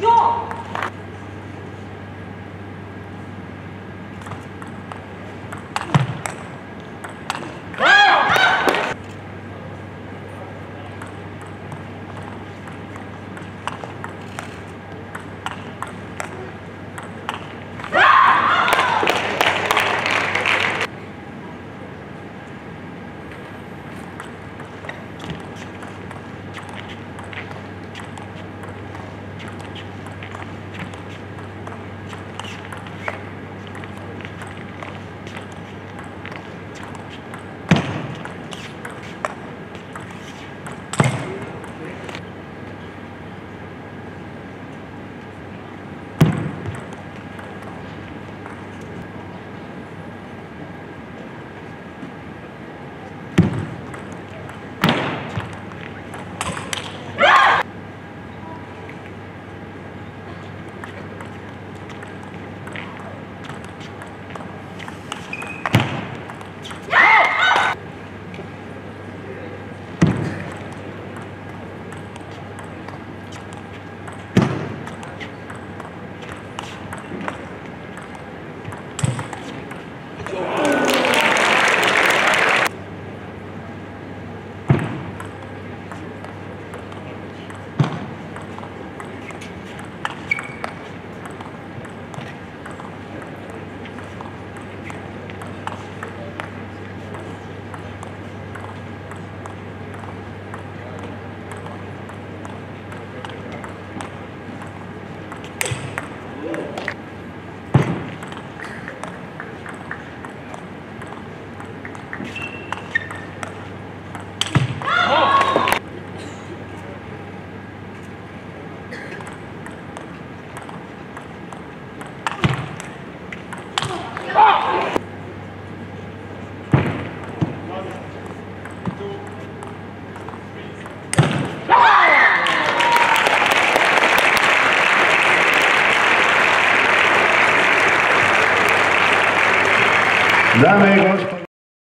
有 Dame.